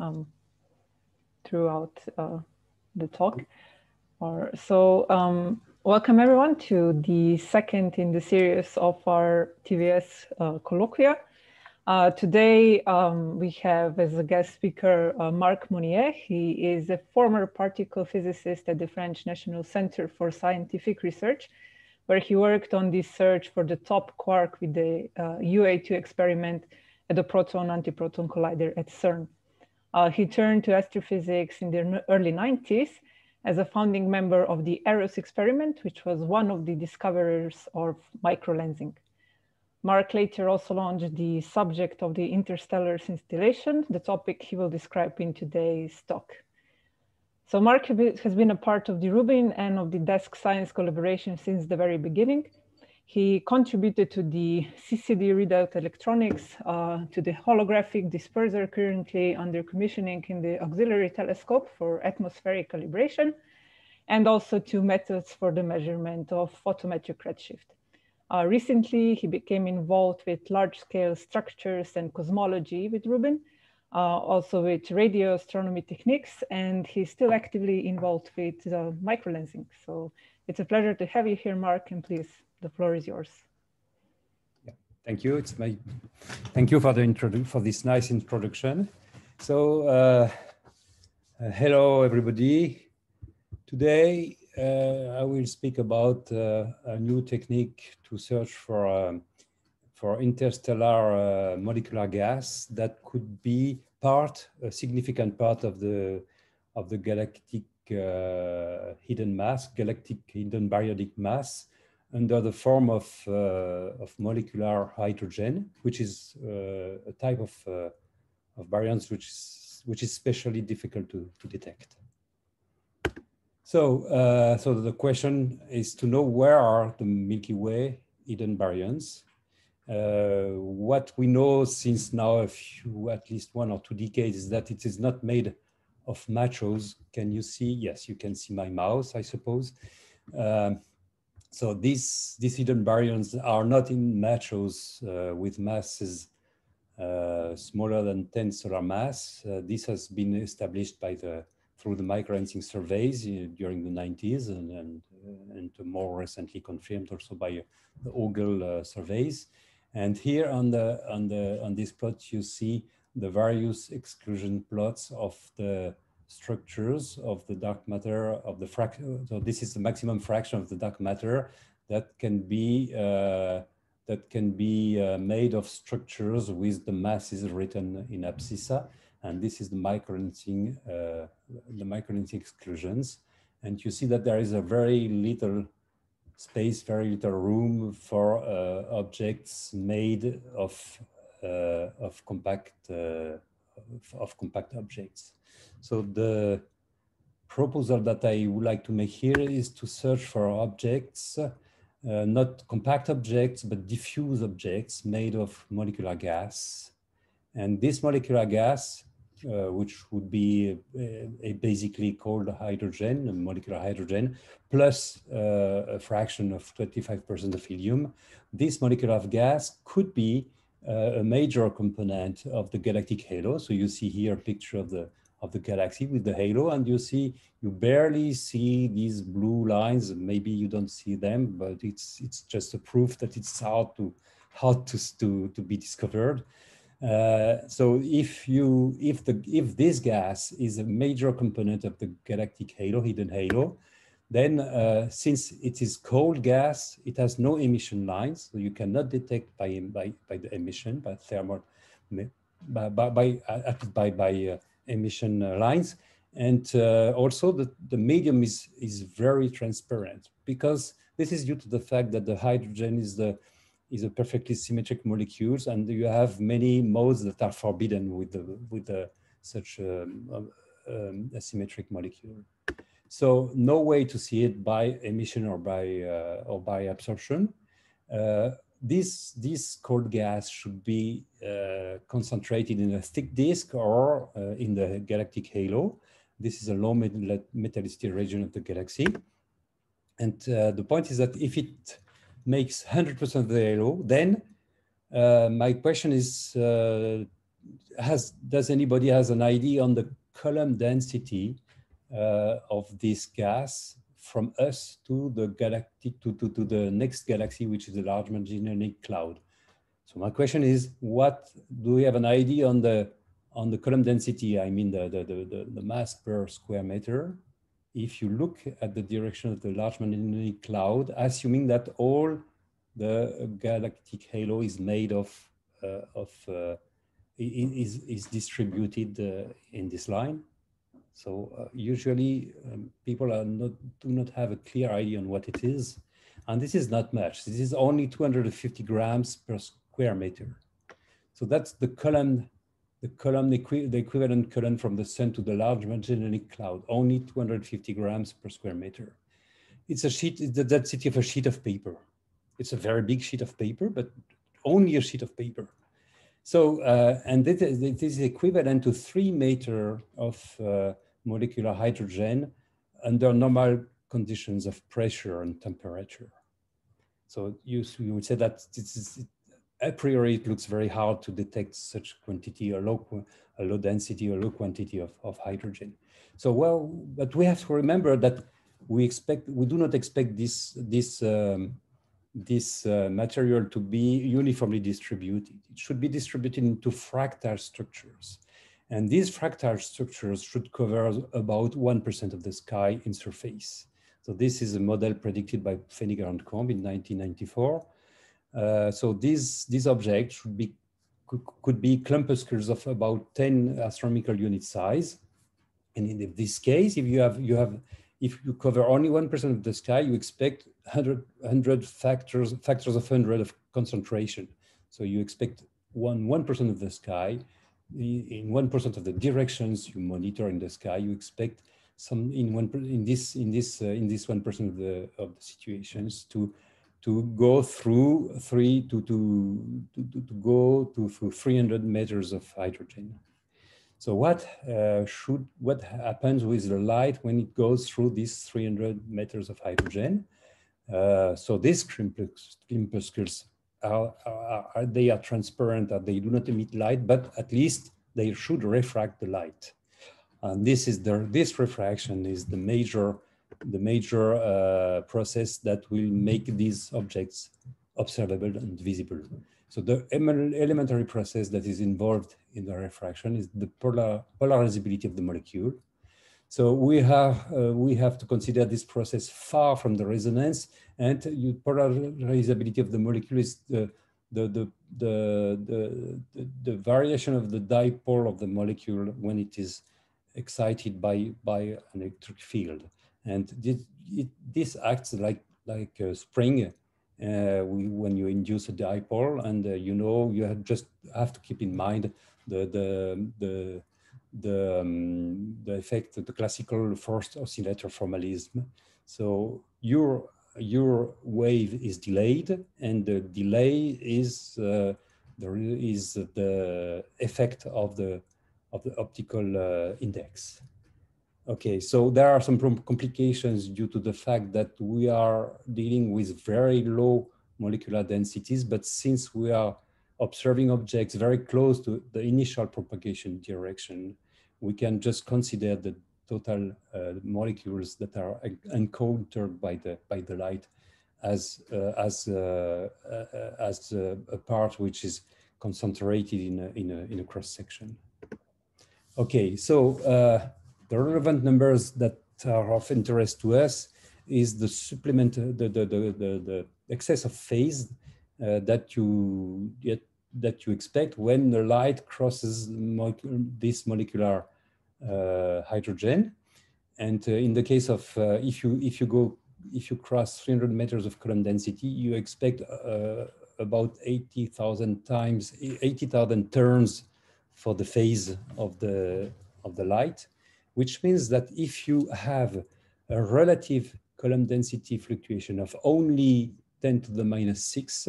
um, throughout uh, the talk. Or, so um, welcome everyone to the second in the series of our TVS uh, colloquia. Uh, today um, we have as a guest speaker uh, Marc Moniez. He is a former particle physicist at the French National Center for Scientific Research, where he worked on the search for the top quark with the uh, UA2 experiment at the proton-antiproton collider at CERN. Uh, he turned to astrophysics in the early 90s as a founding member of the EROS experiment, which was one of the discoverers of microlensing. Mark later also launched the subject of the interstellar scintillation, the topic he will describe in today's talk. So Mark has been a part of the Rubin and of the DESC science collaboration since the very beginning. He contributed to the CCD readout electronics, uh, to the holographic disperser currently under commissioning in the auxiliary telescope for atmospheric calibration, and also to methods for the measurement of photometric redshift. Uh, recently, he became involved with large-scale structures and cosmology with Rubin, uh, also with radio astronomy techniques, and he's still actively involved with uh, microlensing. So it's a pleasure to have you here, Mark, and please, the floor is yours. Yeah, thank you. It's my thank you for the introdu for this nice introduction. So, uh, uh, hello everybody. Today uh, I will speak about uh, a new technique to search for um, for interstellar uh, molecular gas that could be part, a significant part of the of the galactic uh, hidden mass, galactic hidden baryonic mass, under the form of uh, of molecular hydrogen, which is uh, a type of of baryons which is which is especially difficult to, to detect. So, uh, so the question is to know where are the Milky Way hidden baryons. Uh, what we know since now a few, at least one or two decades, is that it is not made of machos. Can you see? Yes, you can see my mouse, I suppose. Um, so these, these hidden baryons are not in machos uh, with masses uh, smaller than 10 solar mass. Uh, this has been established by the through the microlensing surveys uh, during the 90s and, and, uh, and more recently confirmed also by uh, the OGLE surveys. And here on the on the on this plot, you see the various exclusion plots of the structures of the dark matter of the fraction. So this is the maximum fraction of the dark matter that can be uh, that can be uh, made of structures with the masses written in abscissa. And this is the microlensing, uh, the microlensing exclusions. And you see that there is a very little space, very little room for uh, objects made of, uh, of compact, uh, of compact objects. So the proposal that I would like to make here is to search for objects, uh, not compact objects, but diffuse objects made of molecular gas. And this molecular gas uh, which would be a, a basically cold hydrogen, molecular hydrogen, plus uh, a fraction of 25% of helium. This molecular gas could be uh, a major component of the galactic halo. So you see here a picture of the of the galaxy with the halo and you see you barely see these blue lines. Maybe you don't see them but it's it's just a proof that it's hard to hard to to, to be discovered. Uh, so if you if the if this gas is a major component of the galactic halo, hidden halo, then uh, since it is cold gas, it has no emission lines, so you cannot detect by by, by the emission by thermal by by by, uh, by, by uh, emission lines, and uh, also the the medium is is very transparent because this is due to the fact that the hydrogen is the is a perfectly symmetric molecules, and you have many modes that are forbidden with the with the, such um, um, asymmetric molecule. So no way to see it by emission or by uh, or by absorption. Uh, this this cold gas should be uh, concentrated in a thick disk or uh, in the galactic halo. This is a low metallicity region of the galaxy. And uh, the point is that if it makes 100% of the halo, then uh, my question is uh, has does anybody has an idea on the column density uh, of this gas from us to the galactic to, to, to the next galaxy, which is the Large Magellanic Cloud. So my question is, what do we have an idea on the on the column density? I mean the the, the, the mass per square meter. If you look at the direction of the Large Magellanic Cloud, assuming that all the galactic halo is made of uh, of uh, is is distributed uh, in this line. So uh, usually um, people are not do not have a clear idea on what it is, and this is not much. This is only 250 grams per square meter. So that's the column, the Coulomb, the equivalent column from the sun to the Large Magellanic Cloud, only 250 grams per square meter. It's a sheet, it's the density of a sheet of paper. It's a very big sheet of paper, but only a sheet of paper. So, uh, and this is, this is, equivalent to three meter of uh, molecular hydrogen under normal conditions of pressure and temperature. So you, you would say that this is, a priori, it looks very hard to detect such quantity, a low, a low density, or low quantity of, of hydrogen. So, well, but we have to remember that we expect, we do not expect this, this um, this uh, material to be uniformly distributed. It should be distributed into fractal structures. And these fractal structures should cover about 1% of the sky in surface. So this is a model predicted by Pfenniger and Combes in 1994. Uh, so these, these objects should be, could, could be clumpuscles of about 10 astronomical unit size. And in this case, if you have, you have if you cover only 1% of the sky, you expect 100, 100 factors, factors of 100 of concentration. So you expect one 1% of the sky, in 1% of the directions you monitor in the sky, you expect some in one in this in this uh, in this 1% of the of the situations to to go through three to to to, to go to through 300 meters of hydrogen. So what uh, should what happens with the light when it goes through these 300 meters of hydrogen? Uh, so these corpuscles are, are, are, they are transparent, that they do not emit light, but at least they should refract the light. And this is the this refraction is the major the major uh, process that will make these objects observable and visible. So the elementary process that is involved in the refraction is the polar, polarizability of the molecule. So we have, uh, we have to consider this process far from the resonance and the polarizability of the molecule is the, the, the, the, the, the, variation of the dipole of the molecule when it is excited by, by an electric field. And this, it, this acts like, like a spring uh, we, when you induce a dipole and uh, you know you have just have to keep in mind the the the the, um, the effect of the classical forced oscillator formalism. So your your wave is delayed and the delay is uh, there is the effect of the of the optical uh, index. Okay, so there are some complications due to the fact that we are dealing with very low molecular densities, but since we are observing objects very close to the initial propagation direction, we can just consider the total uh, molecules that are encountered by the by the light as uh, as uh, uh as uh, a part which is concentrated in a in a in a cross section. Okay, so uh, the relevant numbers that are of interest to us is the supplement, the, the, the, the, the excess of phase that you get, that you expect when the light crosses this molecular uh, hydrogen. And uh, in the case of uh, if you if you go if you cross 300 meters of column density, you expect uh, about 80,000 times 80,000 turns for the phase of the of the light which means that if you have a relative column density fluctuation of only 10 to the minus 6,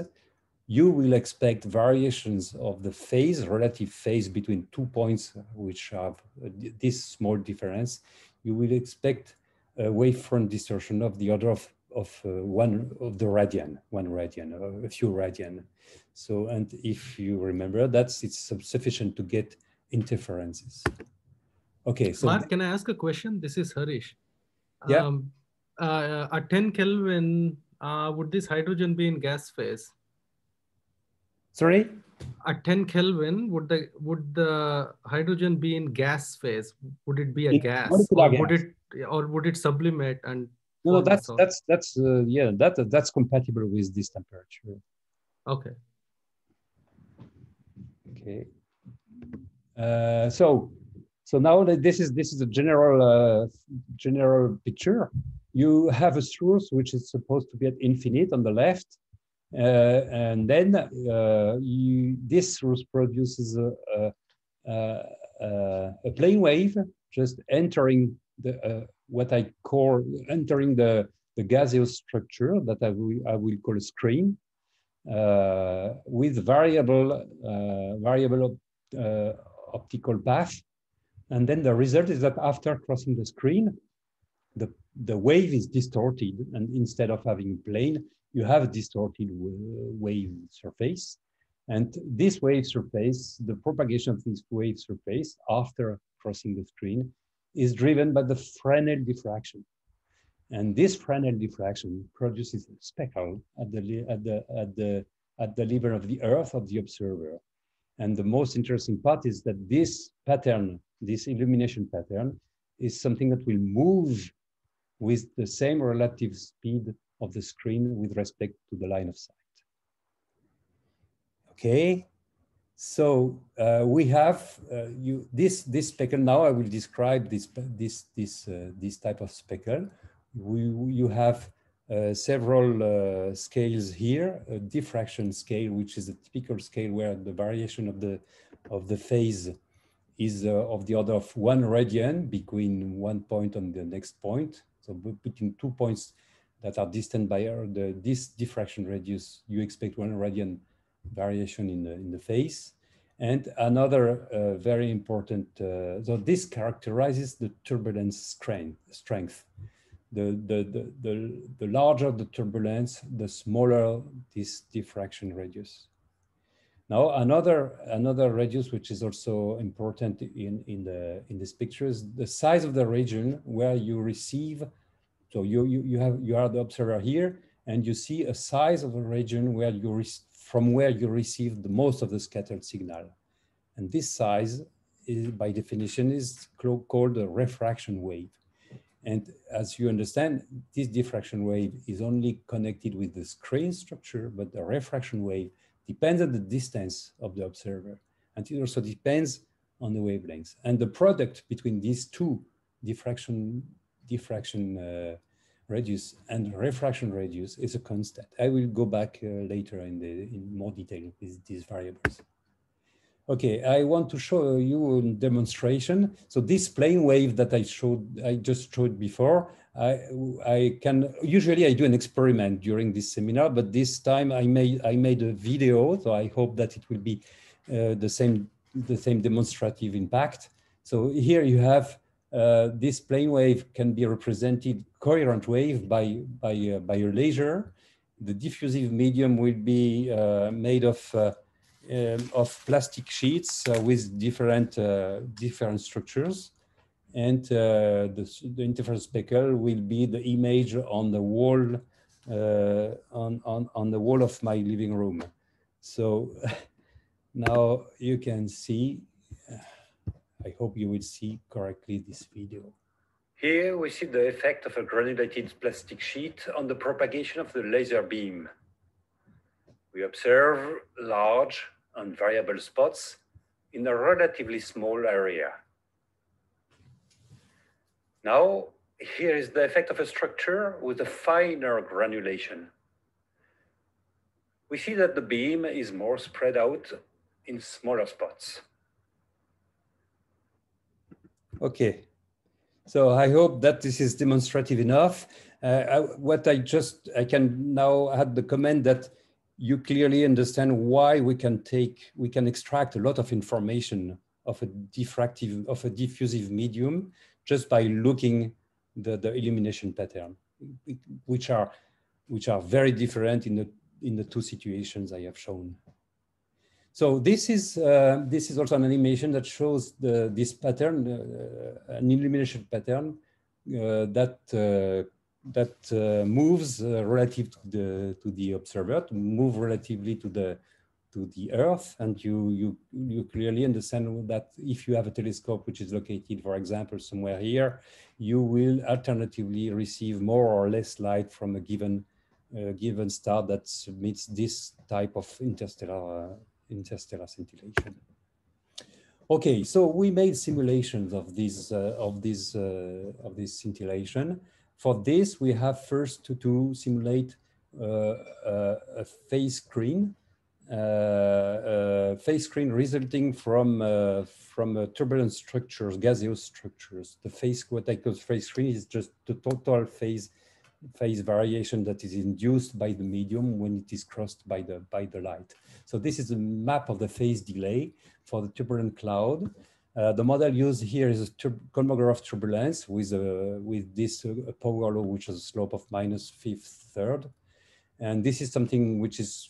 you will expect variations of the phase, relative phase between two points which have this small difference. You will expect a wavefront distortion of the order of, of uh, one of the radian, one radian, a few radian. So, and if you remember, that's it's sufficient to get interferences. Okay, so Mark, can I ask a question? This is Harish. Yeah. Um, uh, at 10 Kelvin, uh, would this hydrogen be in gas phase? Sorry. At 10 Kelvin, would the would the hydrogen be in gas phase? Would it be a It- gas, or would gas. it, or would it sublimate and? No, no, that's that's that's uh, yeah, that that's compatible with this temperature. Okay. Okay. Uh, so, so now that this is this is a general uh, general picture. You have a source which is supposed to be at infinite on the left, and then uh, you, this produces a, a- a plane wave just entering the uh, what I call entering the the gaseous structure that I will, I will call a screen uh, with variable uh, variable uh, optical path. And then the result is that after crossing the screen, the, the wave is distorted. And instead of having plane, you have a distorted wave surface. And this wave surface, the propagation of this wave surface after crossing the screen is driven by the Fresnel diffraction. And this Fresnel diffraction produces a speckle at the, at the, at the, at the level of the Earth of the observer. And the most interesting part is that this pattern, this illumination pattern, is something that will move with the same relative speed of the screen with respect to the line of sight. Okay, so uh, we have uh, you this this speckle. Now I will describe this this this uh, this type of speckle. We you have uh, several uh, scales here. A diffraction scale, which is a typical scale where the variation of the of the phase is uh, of the order of one radian between one point and the next point. So between two points that are distant by uh, the this diffraction radius, you expect one radian variation in the in the phase. And another uh, very important, uh, so this characterizes the turbulence strength. strength. The, the, the, the, the larger the turbulence, the smaller this diffraction radius. Now, another, another radius, which is also important in, in, the, in this picture is the size of the region where you receive, so you, you, you, have, you are the observer here, and you see a size of a region where you from where you receive the most of the scattered signal. And this size, is, by definition, is called a refraction wave. And as you understand, this diffraction wave is only connected with the screen structure, but the refraction wave depends on the distance of the observer. And it also depends on the wavelengths. And the product between these two diffraction, diffraction uh, radius and refraction radius is a constant. I will go back uh, later in, the, in more detail with these variables. Okay, I want to show you a demonstration. So this plane wave that I showed, I just showed before, I, I can, usually I do an experiment during this seminar, but this time I made, I made a video, so I hope that it will be uh, the same, the same demonstrative impact. So here you have uh, this plane wave can be represented coherent wave by, by, uh, by a laser. The diffusive medium will be uh, made of uh, um, of plastic sheets uh, with different uh, different structures, and the, the interference speckle will be the image on the wall on, on on the wall of my living room. So now you can see. I hope you will see correctly this video. Here we see the effect of a granulated plastic sheet on the propagation of the laser beam. We observe large and variable spots in a relatively small area. Now, here is the effect of a structure with a finer granulation. We see that the beam is more spread out in smaller spots. Okay, so I hope that this is demonstrative enough. Uh, I, what I just, I can now add the comment that you clearly understand why we can take, we can extract a lot of information of a diffractive, of a diffusive medium just by looking the, the illumination pattern, which are, which are very different in the, in the two situations I have shown. So this is uh, this is also an animation that shows the this pattern, uh, an illumination pattern uh, that uh, that uh, moves uh, relative to the to the observer, to move relatively to the to the Earth, and you you you clearly understand that if you have a telescope which is located, for example, somewhere here, you will alternatively receive more or less light from a given uh, given star that emits this type of interstellar interstellar scintillation. Okay, so we made simulations of this uh, of this uh, of this scintillation. For this, we have first to, to simulate uh, uh a phase screen, uh, uh, phase screen resulting from from turbulent structures, gaseous structures. The phase, what I call phase screen, is just the total phase phase variation that is induced by the medium when it is crossed by the by the light. So this is a map of the phase delay for the turbulent cloud. Uh, the model used here is a Kolmogorov turbulence with a, with this uh, power law, which has a slope of minus fifth third. And this is something which is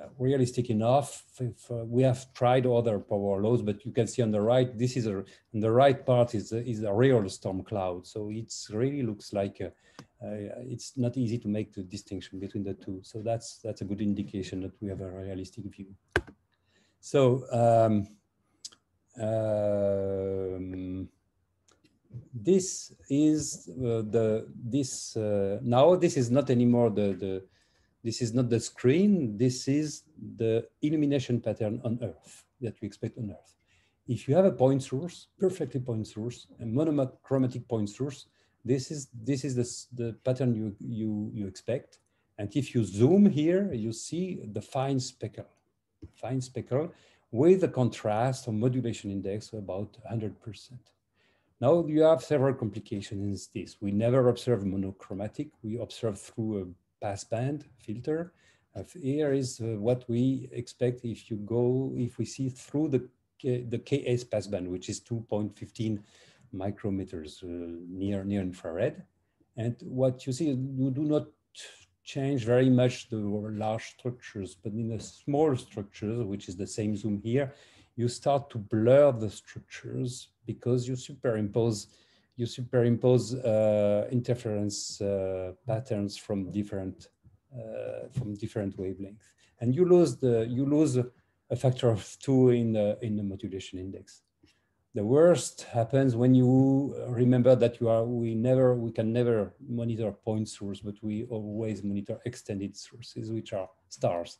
uh, realistic enough. If, uh, we have tried other power laws, but you can see on the right, this is a, on the right part is a, is a real storm cloud. So it really looks like a, uh, it's not easy to make the distinction between the two. So that's that's a good indication that we have a realistic view. So um, um, this is uh, the this uh, now this is not anymore the the this is not the screen. This is the illumination pattern on Earth that we expect on Earth. If you have a point source, perfectly point source, a monochromatic point source, this is this is the, the pattern you, you, you expect. And if you zoom here, you see the fine speckle, fine speckle with a contrast or modulation index of about 100%. Now you have several complications in this. We never observe monochromatic. We observe through a passband filter. Uh, here is uh, what we expect if you go, if we see through the, the KS passband, which is 2.15 micrometers uh, near near infrared. And what you see, you do not change very much the large structures, but in the small structures, which is the same zoom here, you start to blur the structures because you superimpose you superimpose uh, interference uh, patterns from different uh, from different wavelengths, and you lose the you lose a factor of two in the in the modulation index the worst happens when you remember that you are we never we can never monitor point source but we always monitor extended sources which are stars.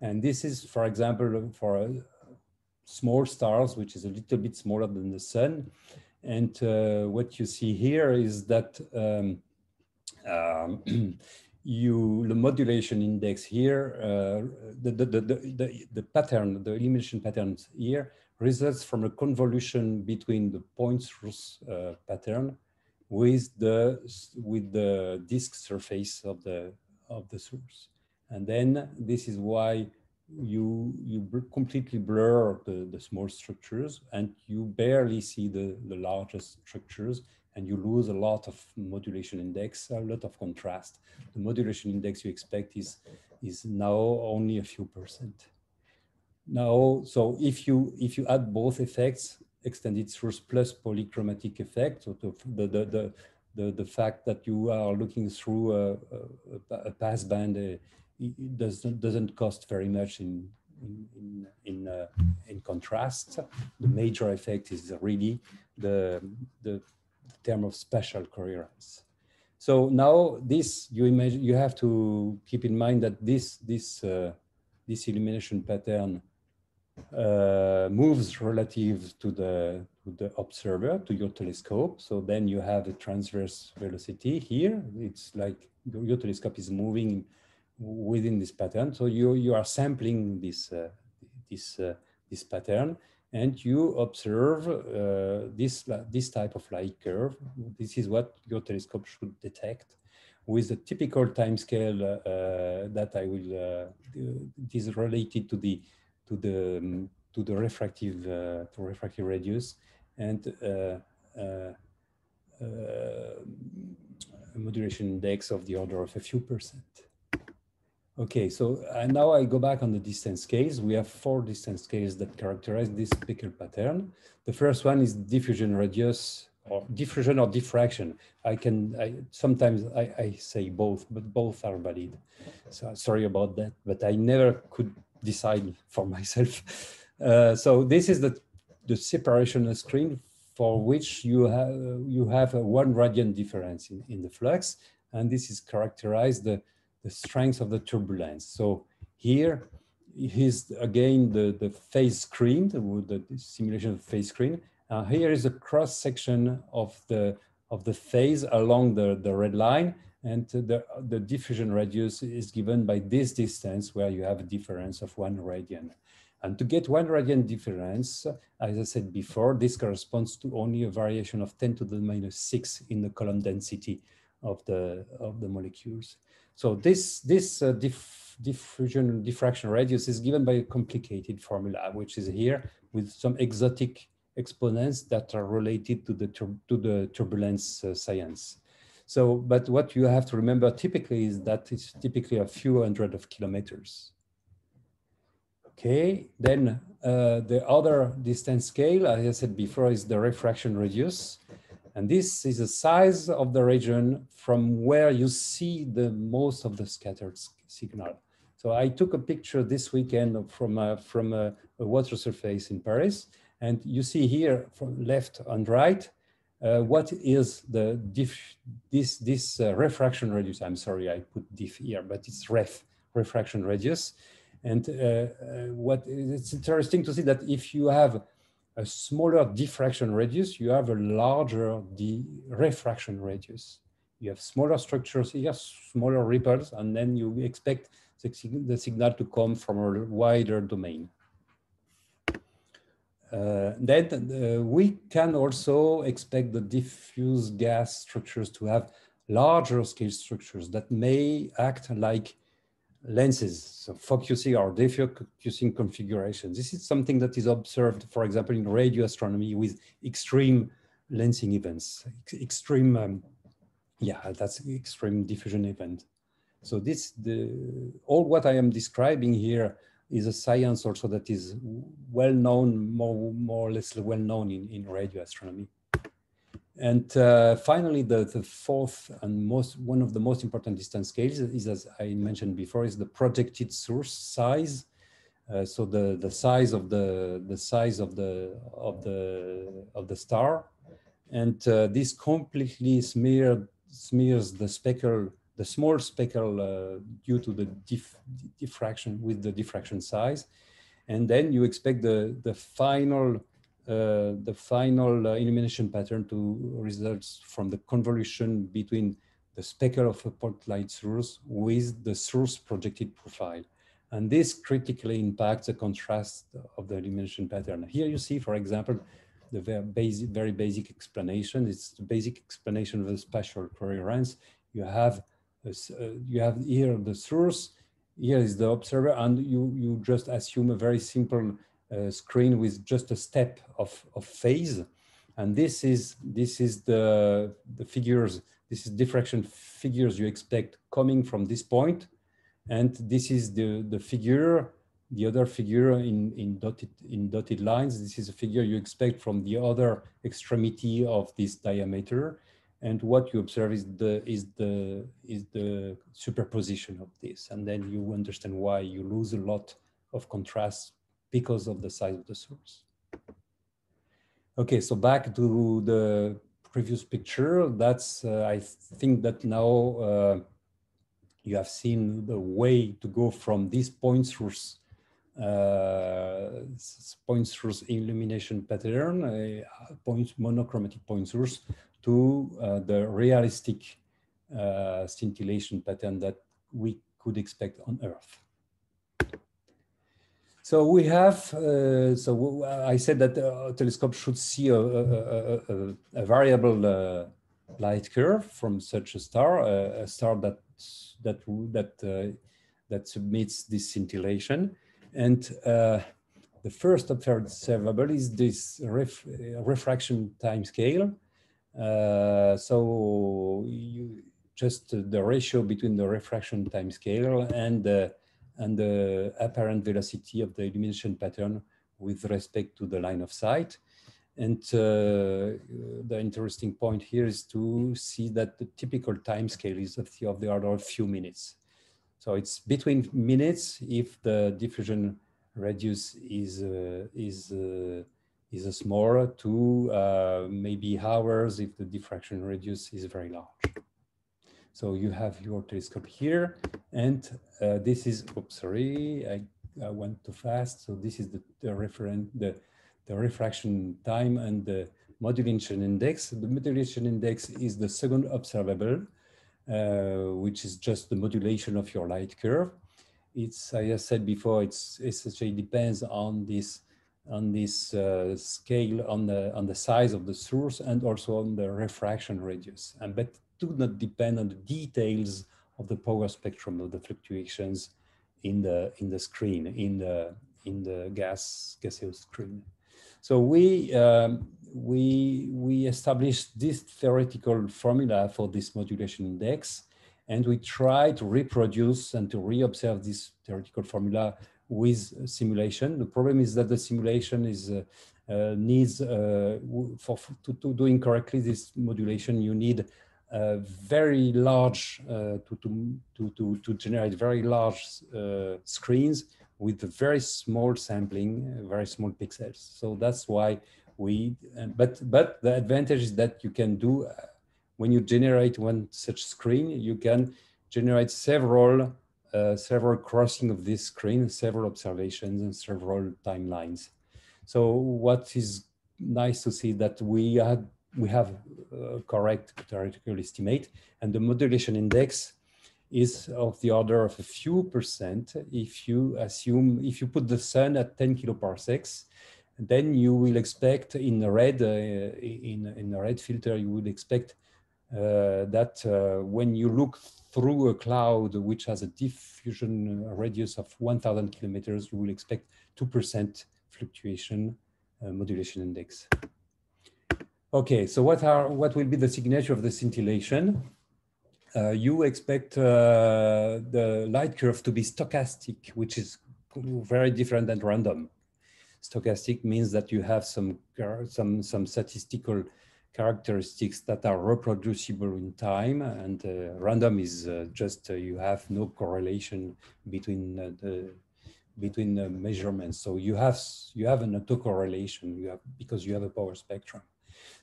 And this is for example for uh, small stars which is a little bit smaller than the sun. And uh, what you see here is that um, um, you the modulation index here uh, the, the, the, the, the pattern the illumination patterns here results from a convolution between the point source uh, pattern with the with the disk surface of the of the source. And then this is why you you completely blur the, the small structures and you barely see the the largest structures and you lose a lot of modulation index a lot of contrast. The modulation index you expect is is now only a few percent now, so if you if you add both effects, extended source plus polychromatic effect, so the the the the, the fact that you are looking through a, a, a passband, uh, doesn't doesn't cost very much in in in in, uh, in, contrast. The major effect is really the the term of spatial coherence. So now this you imagine you have to keep in mind that this this uh, this illumination pattern uh, moves relative to the, to the observer, to your telescope. So then you have a transverse velocity here. It's like your telescope is moving within this pattern. So you, you are sampling this, uh, this, uh, this pattern and you observe uh, this, this type of light curve. This is what your telescope should detect with a typical time scale uh, that I will, uh, it is related to the to the um, to the refractive uh, to refractive radius and uh, uh, a modulation index of the order of a few percent. Okay, so uh, now I go back on the distance scales. We have four distance scales that characterize this speckle pattern. The first one is diffusion radius or diffusion or diffraction. I can, I, sometimes I, I say both, but both are valid. So sorry about that, but I never could decide for myself. Uh, so this is the, the separation screen for which you have, you have a one radian difference in, in the flux. And this is characterized the, the strength of the turbulence. So here is again the, the phase screen, the, the simulation of phase screen. Uh, here is a cross section of the of the phase along the, the red line and the, the diffusion radius is given by this distance where you have a difference of one radian. And to get one radian difference, as I said before, this corresponds to only a variation of 10 to the minus six in the column density of the, of the molecules. So this, this uh, diff, diffusion diffraction radius is given by a complicated formula, which is here with some exotic exponents that are related to the, to the turbulence uh, science. So, but what you have to remember typically is that it's typically a few hundred of kilometers. Okay, then uh, the other distance scale, as I said before, is the refraction radius. And this is the size of the region from where you see the most of the scattered signal. So I took a picture this weekend from, a, from a, a water surface in Paris. And you see here from left and right, uh, what is the diff, this, this uh, refraction radius? I'm sorry, I put diff here, but it's ref, refraction radius. And uh, uh what it's interesting to see that if you have a smaller diffraction radius, you have a larger the refraction radius. You have smaller structures here, smaller ripples, and then you expect the, the signal to come from a wider domain. Uh, then uh, we can also expect the diffuse gas structures to have larger scale structures that may act like lenses, so focusing or defocusing configuration. This is something that is observed, for example, in radio astronomy with extreme lensing events, extreme, um, yeah, that's extreme diffusion event. So this, the all what I am describing here is a science also that is well known, more, more or less well known in, in radio astronomy. And uh, finally, the, the fourth and most one of the most important distance scales is, as I mentioned before, is the projected source size. Uh, so the the size of the the size of the of the of the star, and uh, this completely smeared smears the speckle the small speckle uh, due to the dif diffraction with the diffraction size, and then you expect the the final uh, the final uh, illumination pattern to results from the convolution between the speckle of a point light source with the source projected profile. And this critically impacts the contrast of the illumination pattern. Here you see, for example, the very basic, very basic explanation. It's the basic explanation of the spatial coherence. You have, you have here the source, here is the observer, and you, you just assume a very simple uh, screen with just a step of, of phase. And this is, this is the, the figures, this is diffraction figures you expect coming from this point. And this is the, the figure, the other figure in, in, dotted, in dotted lines. This is a figure you expect from the other extremity of this diameter. And what you observe is the, is the, is the superposition of this. And then you understand why you lose a lot of contrast because of the size of the source. Okay, so back to the previous picture. That's, uh, I think that now uh, you have seen the way to go from this point source uh, point source illumination pattern, a point monochromatic point source, to uh, the realistic uh, scintillation pattern that we could expect on Earth. So we have, uh, so I said that the telescope should see a, a, a, a variable uh, light curve from such a star, a star that that that uh, that submits this scintillation, and uh, the first observable is this ref, refraction time scale. Uh, so you just the ratio between the refraction time scale and the, and the apparent velocity of the illumination pattern with respect to the line of sight. And uh, the interesting point here is to see that the typical time scale is of the, of the order of few minutes. So it's between minutes if the diffusion radius is uh, is uh, is a smaller to uh, maybe hours if the diffraction radius is very large. So you have your telescope here, and uh, this is, oops, sorry, I, I, went too fast. So this is the, the reference, the, the refraction time and the modulation index. The modulation index is the second observable, uh, which is just the modulation of your light curve. It's, I said before, it's essentially depends on this on this uh, scale on the on the size of the source and also on the refraction radius. And but do not depend on the details of the power spectrum of the fluctuations in the in the screen in the in the gas gaseous screen. So we um, we we established this theoretical formula for this modulation index and we try to reproduce and to reobserve this theoretical formula with simulation. The problem is that the simulation is uh, uh, needs uh, for to, to, doing correctly this modulation. You need very large to, to to to generate very large screens with very small sampling, very small pixels. So that's why we. But but the advantage is that you can do when you generate one such screen, you can generate several uh, several crossing of this screen, several observations and several timelines. So what is nice to see that we had we have a correct theoretical estimate and the modulation index is of the order of a few percent if you assume if you put the sun at 10 kiloparsecs then you will expect in the red uh, in in the red filter you would expect that uh, when you look through a cloud which has a diffusion radius of 1000 kilometers, you will expect 2% fluctuation uh, modulation index. Okay, so what are what will be the signature of the scintillation? Uh, you expect uh, the light curve to be stochastic, which is very different than random. Stochastic means that you have some some some statistical characteristics that are reproducible in time and uh, random is uh, just uh, you have no correlation between uh, the between the measurements. So you have you have an autocorrelation you have because you have a power spectrum.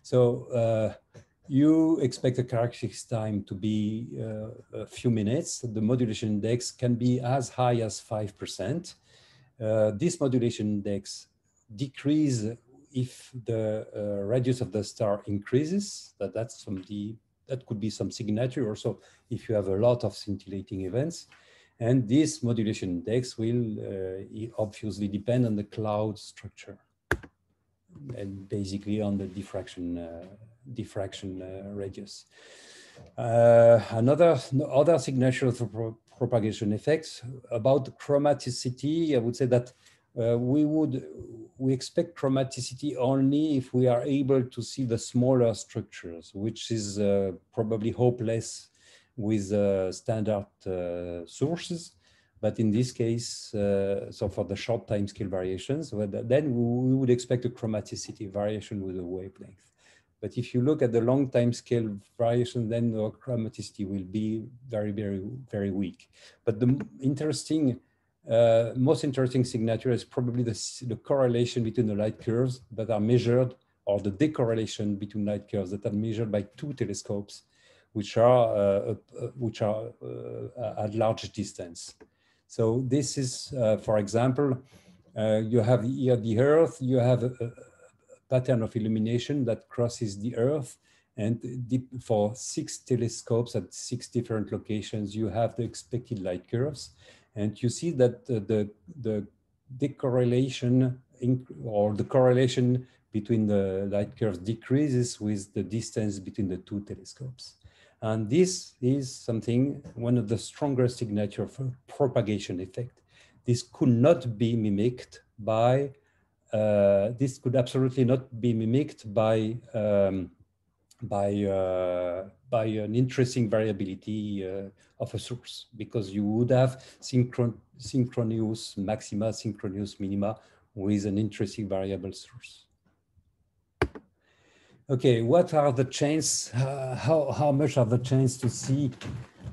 So uh, you expect the characteristics time to be uh, a few minutes. The modulation index can be as high as five percent. This modulation index decrease if the uh, radius of the star increases, that that's some the that could be some signature also if you have a lot of scintillating events. And this modulation index will uh, obviously depend on the cloud structure and basically on the diffraction uh, diffraction uh, radius. Uh, another other signature of pro propagation effects about chromaticity, I would say that uh, we would we expect chromaticity only if we are able to see the smaller structures, which is uh, probably hopeless with uh, standard uh, sources. But in this case, uh, so for the short time scale variations, then we would expect a chromaticity variation with a wavelength. But if you look at the long time scale variation, then the chromaticity will be very, very, very weak. But the interesting uh, most interesting signature is probably the, the correlation between the light curves that are measured or the decorrelation between light curves that are measured by two telescopes which are uh, uh, which are uh, at large distance. So this is, uh, for example, uh, you have here the Earth, you have a, a, pattern of illumination that crosses the Earth, and for six telescopes at six different locations, you have the expected light curves. And you see that the, the decorrelation or the correlation between the light curves decreases with the distance between the two telescopes. And this is something, one of the strongest signature for propagation effect. This could not be mimicked by, uh, this could absolutely not be mimicked by, um, by, uh, by an intrinsic variability uh, of a source because you would have synchron synchronous maxima, synchronous minima with an intrinsic variable source. Okay, what are the chances? Uh, how how much are the chances to see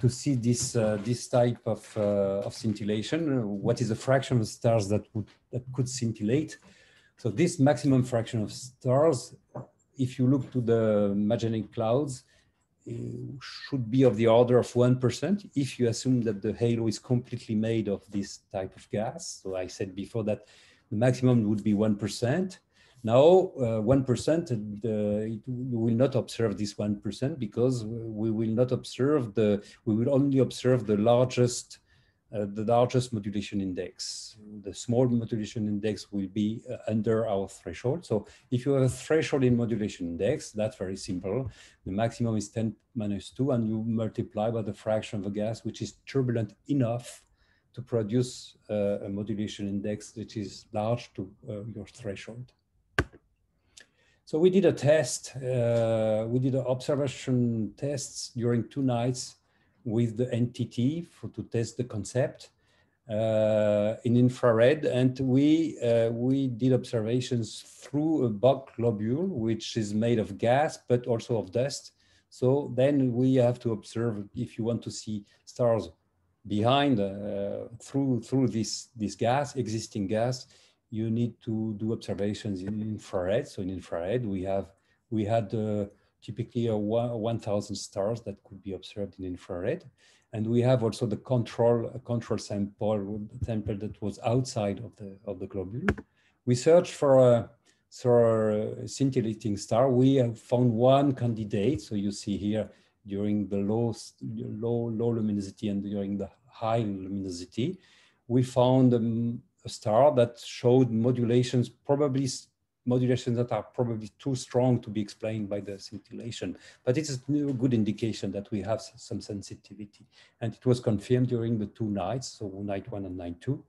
to see this uh, this type of uh, of scintillation? What is the fraction of stars that would that could scintillate? So this maximum fraction of stars, if you look to the Magellanic clouds, should be of the order of 1% if you assume that the halo is completely made of this type of gas. So I said before that the maximum would be 1%. Now, 1%, uh, you will not observe this 1% because we will not observe the, we will only observe the largest uh, the largest modulation index. The small modulation index will be uh, under our threshold. So if you have a threshold in modulation index, that's very simple. The maximum is 10 minus 2, and you multiply by the fraction of the gas, which is turbulent enough to produce uh, a modulation index which is large to uh, your threshold. So we did a test. Uh, we did observation tests during two nights with the NTT for, to test the concept uh, in infrared. And we, uh, we did observations through a Bok globule, which is made of gas, but also of dust. So then we have to observe if you want to see stars behind uh, through through this this gas existing gas you need to do observations in infrared so in infrared we have we had uh, typically a 1000 stars that could be observed in infrared. And we have also the control control sample sample that was outside of the of the globule. We searched for a, for a scintillating star. We have found one candidate. So you see here during the low low low luminosity and during the high luminosity, we found um, a star that showed modulations probably modulations that are probably too strong to be explained by the scintillation. But it's a good indication that we have some sensitivity. And it was confirmed during the two nights, so night one and night two.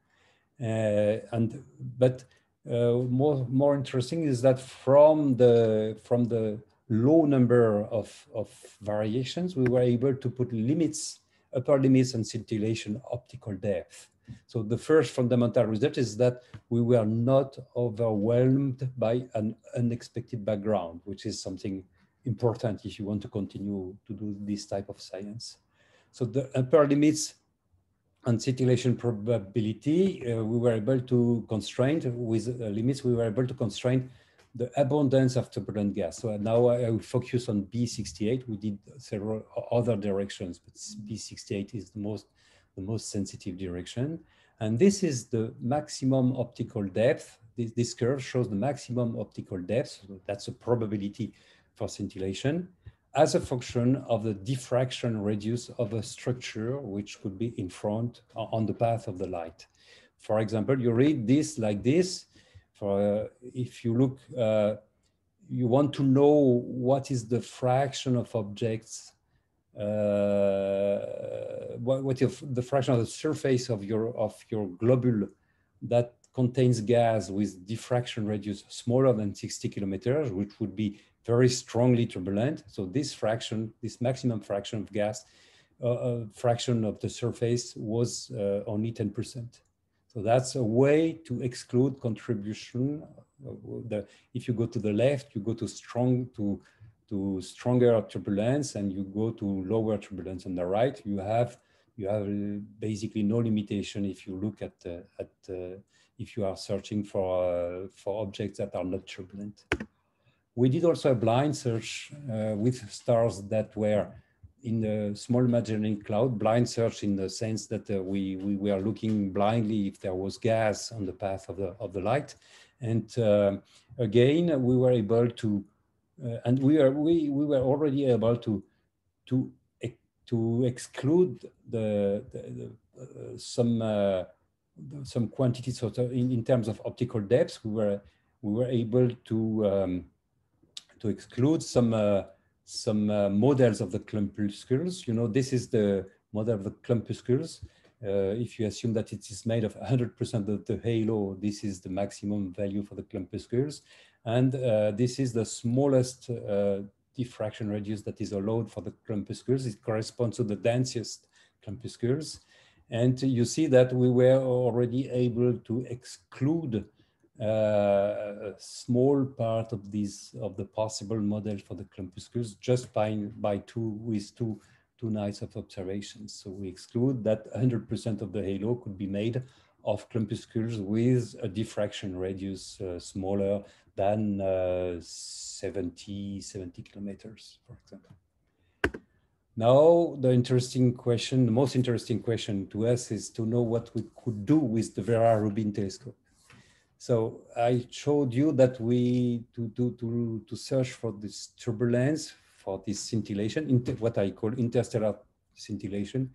Uh, and but uh, more more interesting is that from the from the low number of, of variations, we were able to put limits, upper limits on scintillation optical depth. So the first fundamental result is that we were not overwhelmed by an unexpected background, which is something important if you want to continue to do this type of science. So the upper limits on scintillation probability, uh, we were able to constrain with uh, limits, we were able to constrain the abundance of turbulent gas. So now I will focus on B68. We did several other directions, but B68 is the most the most sensitive direction. And this is the maximum optical depth. This, this curve shows the maximum optical depth. So that's a probability for scintillation as a function of the diffraction radius of a structure which could be in front on the path of the light. For example, you read this like this. For uh, if you look, uh, you want to know what is the fraction of objects what, what if the fraction of the surface of your of your globule that contains gas with diffraction radius smaller than 60 kilometers, which would be very strongly turbulent. So this fraction, this maximum fraction of gas, uh, uh, fraction of the surface was uh, only 10%. So that's a way to exclude contribution. The, if you go to the left, you go to strong to to stronger turbulence and you go to lower turbulence on the right, you have you have basically no limitation if you look at uh, at uh, if you are searching for uh, for objects that are not turbulent. We did also a blind search uh, with stars that were in the small Magellanic cloud, blind search in the sense that uh, we, we were looking blindly if there was gas on the path of the, of the light. And uh, again, we were able to uh, and we are we we were already able to to to exclude the, the, the uh, some uh, some quantities sort of in, in terms of optical depth we were we were able to um, to exclude some uh, some uh, models of the clumpuscules. You know this is the model of the clumpuscules. Uh, if you assume that it is made of 100% of the halo, this is the maximum value for the clumpuscules. And uh, this is the smallest uh, diffraction radius that is allowed for the clumpuscules. It corresponds to the densest clumpuscules. And you see that we were already able to exclude uh, a small part of these of the possible model for the clumpuscules just by by two with two two nights of observations. So we exclude that 100% of the halo could be made of clumpuscules with a diffraction radius uh, smaller than uh, 70 70 kilometers, for example. Now, the interesting question, the most interesting question to us is to know what we could do with the Vera Rubin telescope. So I showed you that we, to, to, to, to search for this turbulence, for this scintillation, what I call interstellar scintillation,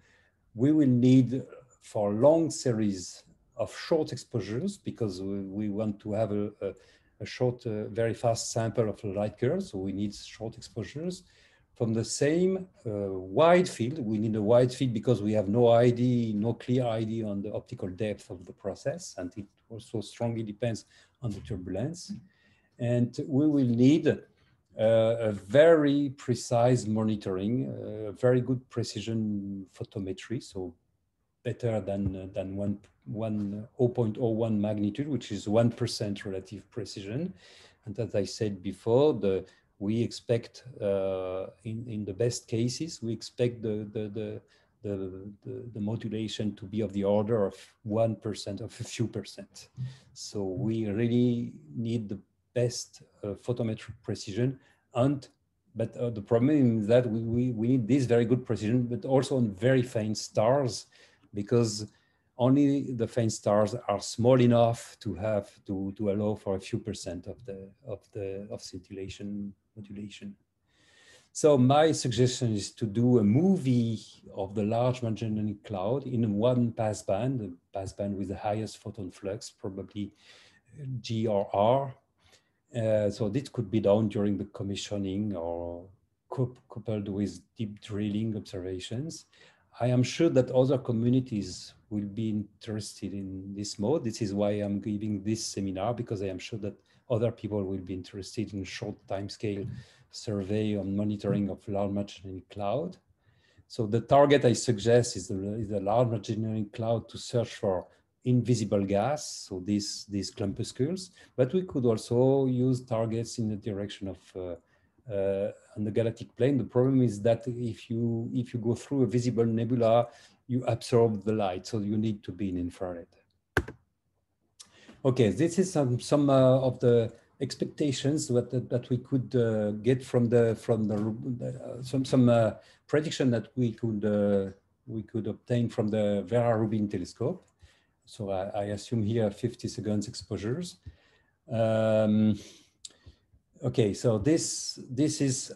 we will need for long series of short exposures because we, we want to have a, a, a short, uh, very fast sample of light curve. So we need short exposures from the same uh, wide field. We need a wide field because we have no ID, no clear ID on the optical depth of the process. And it also strongly depends on the turbulence. And we will need uh, a very precise monitoring, uh, very good precision photometry. So better than, than one, one 0.01 magnitude, which is 1% relative precision. And as I said before, the we expect uh, in, in the best cases, we expect the, the, the, the, the, the, modulation to be of the order of 1% of a few percent. So we really need the best uh, photometric precision and but uh, the problem is that we, we, we need this very good precision, but also on very faint stars because only the faint stars are small enough to have to, to allow for a few percent of the of the of scintillation modulation. So my suggestion is to do a movie of the Large Magellanic Cloud in one passband, the passband with the highest photon flux, probably G or R. Uh, so this could be done during the commissioning or coupled with deep drilling observations. I am sure that other communities will be interested in this mode. This is why I'm giving this seminar because I am sure that other people will be interested in short time scale survey on monitoring of large Magellanic cloud. So the target I suggest is the, is the large Magellanic cloud to search for invisible gas, so these, these clumpuscules, but we could also use targets in the direction of uh, uh, on the galactic plane. The problem is that if you if you go through a visible nebula, you absorb the light, so you need to be in infrared. Okay, this is some some uh, of the expectations that that, we could uh, get from the from the uh, some some uh, prediction that we could uh, we could obtain from the Vera Rubin telescope. So I, I assume here 50 seconds exposures. Um, okay, so this this is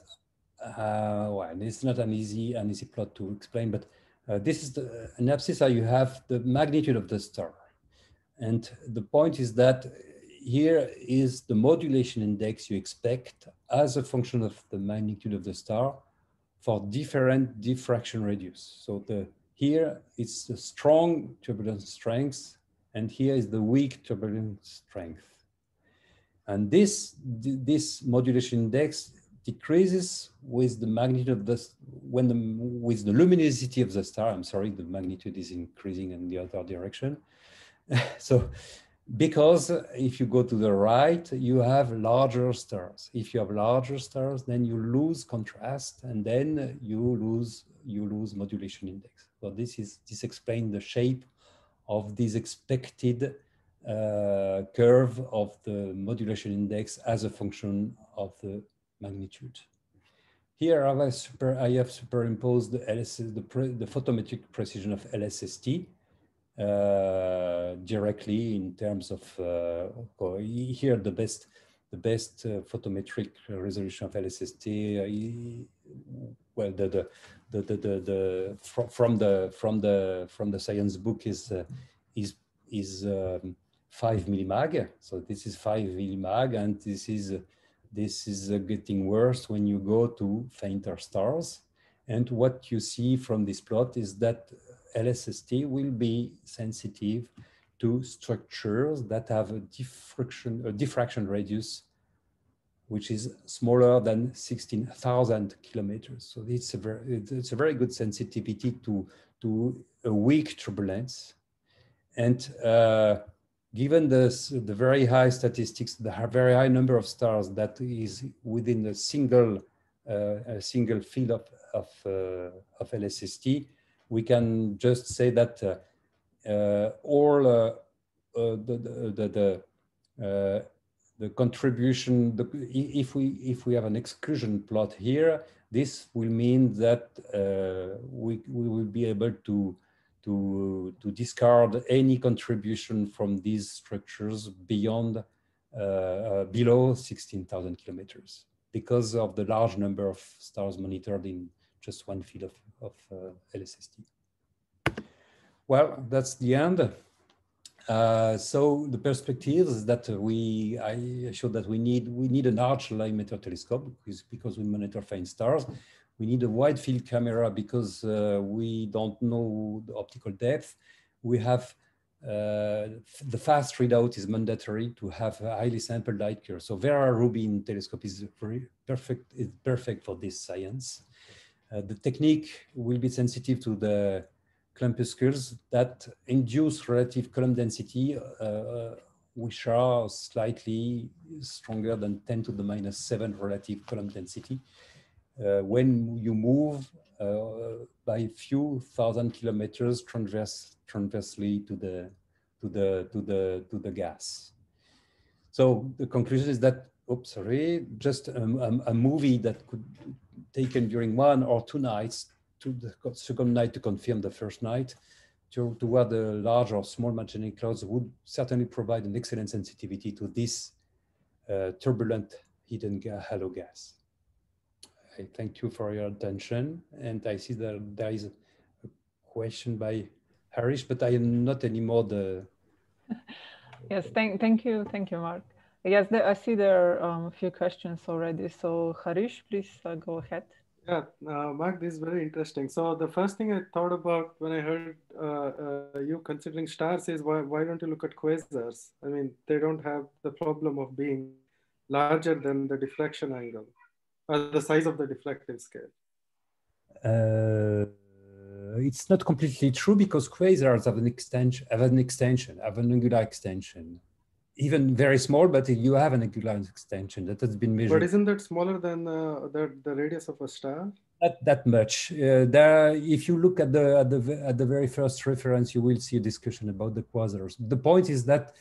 uh, well, it's not an easy an easy plot to explain, but uh, this is the an abscissa. You have the magnitude of the star and the point is that here is the modulation index you expect as a function of the magnitude of the star for different diffraction radius. So the here it's the strong turbulence strength, and here is the weak turbulence strength. And this, this modulation index decreases with the magnitude of the, when the, with the luminosity of the star, I'm sorry, the magnitude is increasing in the other direction. so because if you go to the right, you have larger stars. If you have larger stars, then you lose contrast and then you lose you lose modulation index. So this is this explains the shape of this expected uh, curve of the modulation index as a function of the magnitude. Here I have, super, I have superimposed the, LS, the, the photometric precision of LSST uh, directly in terms of uh, here the best the best uh, photometric resolution of LSST. well, the the the the, the, the from the from the from the science book is is is um, five millimag. So this is five millimag, and this is this is uh, getting worse when you go to fainter stars. And what you see from this plot is that LSST will be sensitive to structures that have a diffraction, a diffraction radius which is smaller than 16,000 kilometers. So it's a very, it's a very good sensitivity to, to a weak turbulence. And uh, given this, the very high statistics, the very high number of stars that is within a single, uh, a single field of, of, uh, of LSST, we can just say that uh, uh, all uh, the, the, the, the the contribution, the, if we if we have an exclusion plot here, this will mean that uh, we, we will be able to, to, to discard any contribution from these structures beyond, uh, uh, below 16,000 kilometers because of the large number of stars monitored in just one field of, of uh, LSST. Well, that's the end. Uh, so the perspective is that we, I showed that we need we need a large line telescope because, because we monitor faint stars. We need a wide field camera because uh, we don't know the optical depth. We have uh, the fast readout is mandatory to have a highly sampled light curve. So Vera Rubin telescope is perfect. It's perfect for this science. Uh, the technique will be sensitive to the clumpuscules that induce relative column density, uh, which are slightly stronger than 10 to the minus 7 relative column density. Uh, when you move uh, by a few thousand kilometers transverse, transversely to the, to, the, to, the, to the gas. So the conclusion is that, oops, sorry, just a, a, a movie that could taken during one or two nights to the second night to confirm the first night to, to where the large or small Magellanic clouds would certainly provide an excellent sensitivity to this uh, turbulent hidden halo gas. I thank you for your attention. And I see that there is a question by Harish, but I am not anymore the. yes, thank, thank you. Thank you, Marc. Yes, I see there are um, a few questions already. So Harish, please uh, go ahead. Yeah, uh, Marc, this is very interesting. So the first thing I thought about when I heard uh, uh, you considering stars is why, why don't you look at quasars? I mean, they don't have the problem of being larger than the diffraction angle, or the size of the diffractive scale. Uh, it's not completely true because quasars have an extension, have an extension, have an angular extension even very small, but you have an angular extension that has been measured. But isn't that smaller than uh, the, the radius of a star? Not that much. Uh, there, if you look at the, at the at the very first reference, you will see a discussion about the quasars. The point is that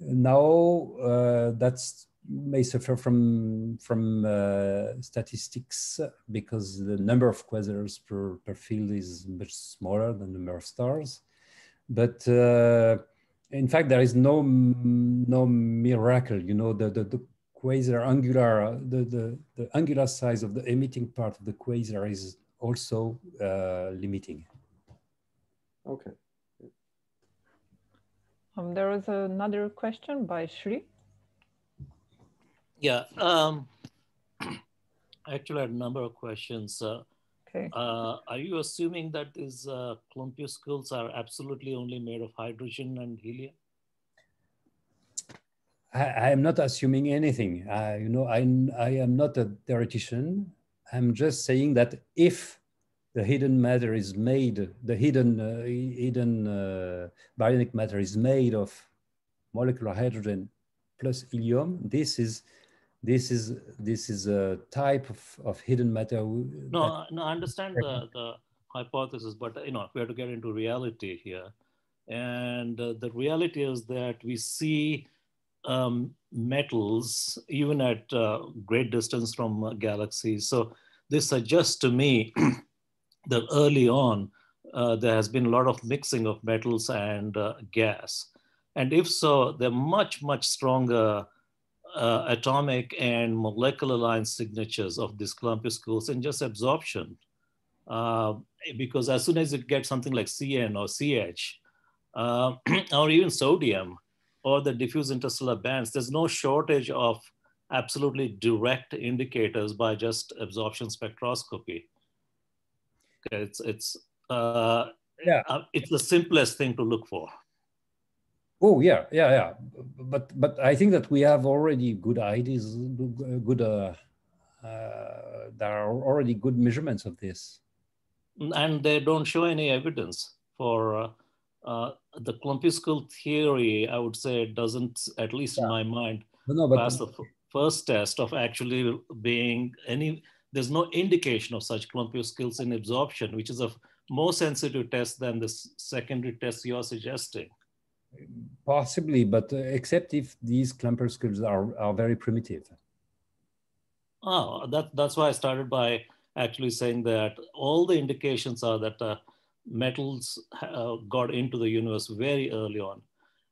now uh, that's may suffer from from uh, statistics because the number of quasars per, per field is much smaller than the number of stars. But uh, in fact, there is no no miracle. You know, the the, the quasar angular the, the the angular size of the emitting part of the quasar is also uh, limiting. Okay. Um, there was another question by Shri. Yeah, um, actually, I had a number of questions. Uh, Okay. Uh, are you assuming that these uh, clumpuscules are absolutely only made of hydrogen and helium? I, am not assuming anything. Uh, you know, I, I am not a theoretician. I'm just saying that if the hidden matter is made, the hidden uh, hidden uh, baryonic matter is made of molecular hydrogen plus helium, this is this is this is a type of, of hidden matter. No, no, I understand the, the hypothesis, but you know we have to get into reality here, and uh, the reality is that we see um, metals even at uh, great distance from uh, galaxies. So this suggests to me that early on uh, there has been a lot of mixing of metals and uh, gas, and if so, they're much much stronger uh, atomic and molecular line signatures of these clumpuscules and just absorption. Uh, because as soon as you get something like CN or CH, uh, or even sodium, or the diffuse interstellar bands, there's no shortage of absolutely direct indicators by just absorption spectroscopy. Okay, it's it's uh, yeah, uh, it's the simplest thing to look for. Oh yeah, yeah, yeah. But but I think that we have already good ideas, good. Uh, uh, there are already good measurements of this. And they don't show any evidence for uh, uh, the clumpuscle theory. I would say doesn't, at least yeah. in my mind, no, no, pass the first test of actually being any. There's no indication of such clumpuscles in absorption, which is a more sensitive test than the secondary test you're suggesting. Possibly, but uh, except if these clumpuscles are, are very primitive. Oh, that, that's why I started by actually saying that all the indications are that uh, metals uh, got into the universe very early on.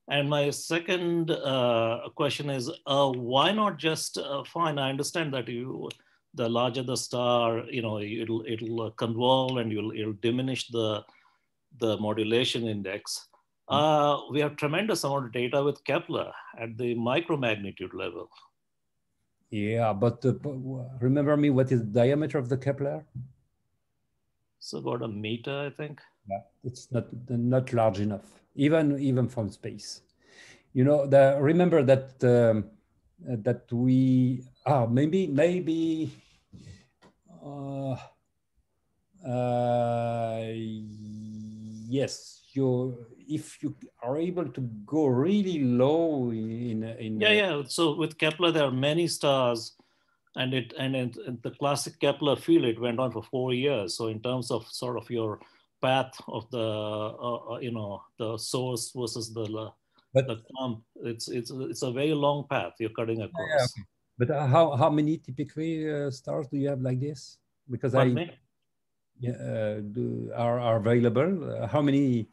And my second uh, question is, uh, why not just, uh, fine, I understand that you, the larger the star, you know, it'll, it'll convolve and you'll, it'll diminish the, the modulation index. Uh, we have tremendous amount of data with Kepler at the micromagnitude level. Yeah, but uh, remember me, what is the diameter of the Kepler? It's about a meter, I think. Yeah, it's not not large enough, even even from space. You know, the, remember that um, that we ah maybe maybe uh, uh, yes you if you are able to go really low in in yeah yeah. So with kepler there are many stars and it and the classic kepler field it went on for four years. So in terms of sort of your path of the uh, uh you know the source versus the but the clump it's it's it's a very long path you're cutting across. yeah, okay. but uh, how how many typically uh, stars do you have like this? Because Pardon i me? yeah uh, do, are, are available. How many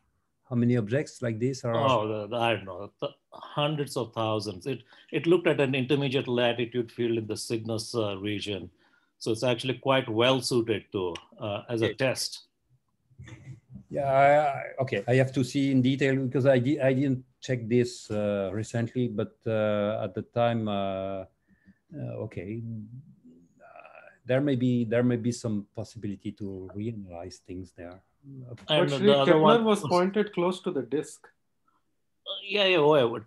how many objects like this are? Oh, I don't know, hundreds of thousands. It it looked at an intermediate latitude field in the Cygnus uh, region, so it's actually quite well suited to uh, as a test. Yeah, I, okay. I have to see in detail because I di I didn't check this uh, recently, but uh, at the time, uh, uh, okay, there may be there may be some possibility to reanalyze things there. Actually, the Kepler was, was pointed close to the disk. Uh, yeah, yeah, oh,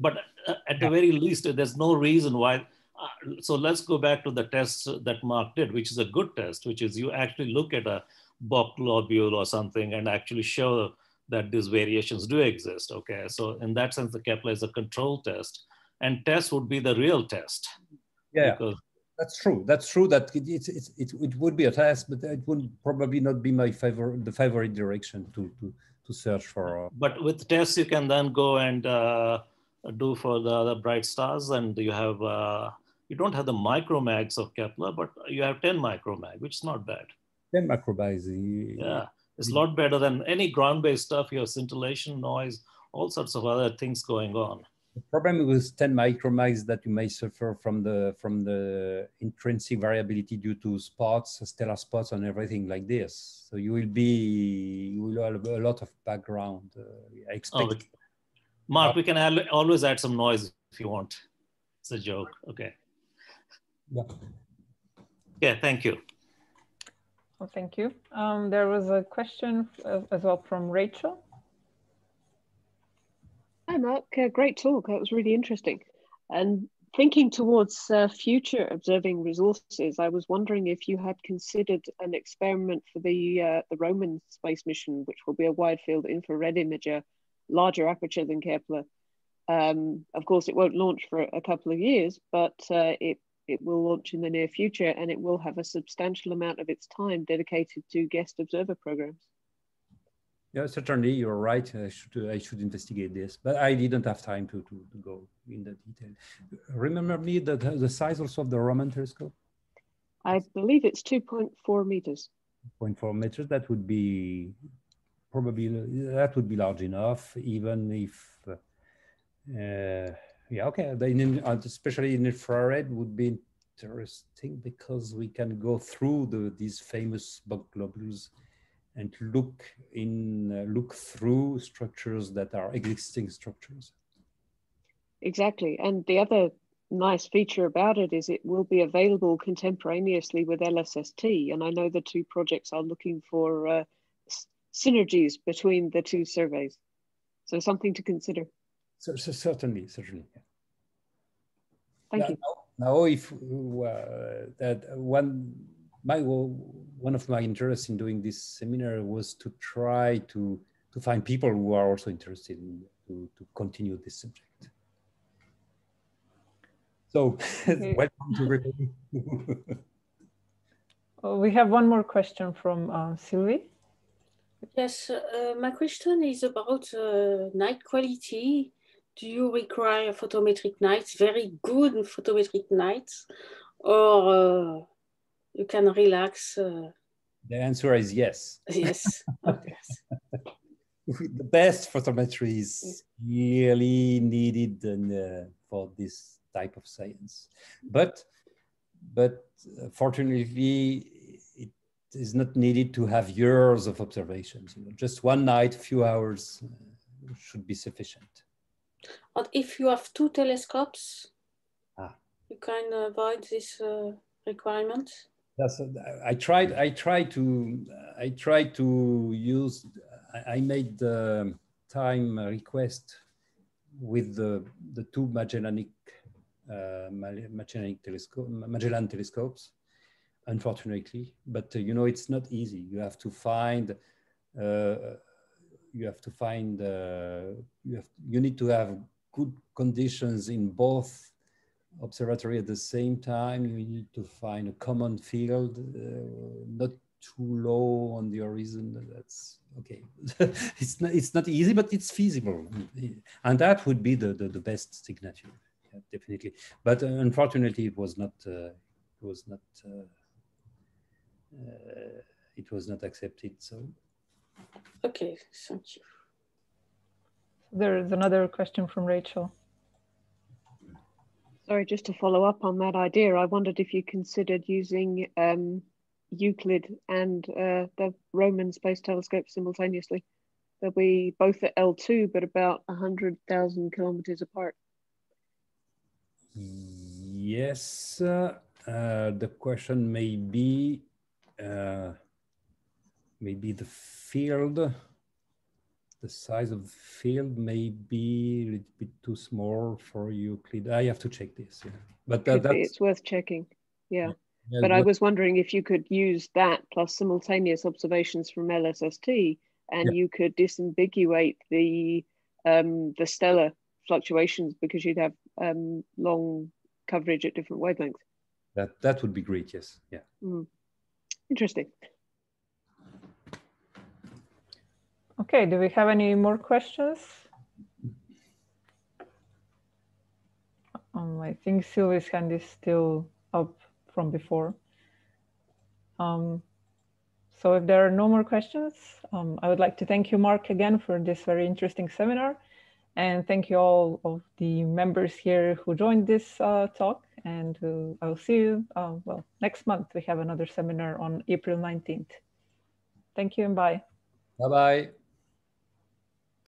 but uh, uh, at the very least, there's no reason why. Uh, so let's go back to the test that Marc did, which is a good test, which is you actually look at a Bok globule or something and actually show that these variations do exist. Okay, so in that sense, the Kepler is a control TESS, and test would be the real test. Yeah. Because that's true. That's true. That it, it, it, it would be a test, but it would probably not be my favorite, the favorite direction to to to search for. Uh, but with TESS, you can then go and uh, do for the other bright stars, and you have uh, you don't have the micromags of Kepler, but you have 10 micromag, which is not bad. 10 micromags. Yeah, it's a lot better than any ground-based stuff. You have scintillation, noise, all sorts of other things going on. The problem with 10 micromags that you may suffer from the from the intrinsic variability due to spots, stellar spots, and everything like this. So you will be you will have a lot of background. Uh, I expect. Oh, Marc, we can always add some noise if you want. It's a joke. Okay. Yeah. Yeah. Thank you. Well, thank you. Um, there was a question as well from Rachel. Hi, Marc. Uh, great talk. That was really interesting. And thinking towards uh, future observing resources, I was wondering if you had considered an experiment for the uh, the Roman space mission, which will be a wide field infrared imager, larger aperture than Kepler. Um, of course, it won't launch for a couple of years, but uh, it it will launch in the near future, and it will have a substantial amount of its time dedicated to guest observer programs. Yeah, certainly you're right. I should I should investigate this, but I didn't have time to to, to go in the detail. Remember me the the size also of the Roman telescope. I believe it's two point four meters. 0.4 meters. That would be probably that would be large enough, even if. Uh, yeah, okay. Especially in infrared would be interesting because we can go through the these famous Bok globules and look in uh, look through structures that are existing structures. Exactly, and the other nice feature about it is it will be available contemporaneously with LSST, and I know the two projects are looking for uh, synergies between the two surveys, so something to consider. So, so certainly, certainly. Thank now, you. Now, if uh, that one, my one of my interests in doing this seminar was to try to to find people who are also interested in to, to continue this subject. So, okay. welcome to everybody. we have one more question from uh, Sylvie. Yes, uh, my question is about uh, night quality. Do you require photometric nights, very good photometric nights, or uh, you can relax? Uh? The answer is yes. Yes. yes. the best photometry is really needed uh, for this type of science, but but uh, fortunately it is not needed to have years of observations. You know, just one night, few hours uh, should be sufficient. But if you have two telescopes, ah. you can avoid this uh, requirement. Yes, I tried. I tried to. I tried to use. I made the time request with the the two Magellanic uh, Magellanic telescope Magellan telescopes unfortunately. But uh, you know, it's not easy. You have to find, uh, you have to find, uh, you have, you need to have good conditions in both observatory at the same time. You need to find a common field, uh, not too low on the horizon. That's okay. it's not it's not easy, but it's feasible, and that would be the the, the best signature, yeah, definitely. But uh, unfortunately, it was not. Uh, it was not uh, it was not accepted. So. Okay, thank you. There is another question from Rachel. Sorry, just to follow up on that idea, I wondered if you considered using um, Euclid and uh, the Roman space telescope simultaneously. They'll be both at L2, but about 100,000 kilometers apart. Yes, uh, uh, the question may be uh, maybe the field, the size of the field may be a little bit too small for Euclid. I have to check this. Yeah, but that, that's it's worth checking. Yeah. yeah but I was wondering if you could use that plus simultaneous observations from LSST, and yeah. you could disambiguate the um, the stellar fluctuations because you'd have um, long coverage at different wavelengths. That that would be great. Yes. Yeah. Mm. Interesting. Okay, do we have any more questions? Um, I think Sylvie's hand is still up from before. Um, so if there are no more questions, um, I would like to thank you, Marc, again for this very interesting seminar. And thank you all of the members here who joined this uh, talk and uh, I'll see you, uh, well, next month we have another seminar on April 19th. Thank you and bye. Bye-bye.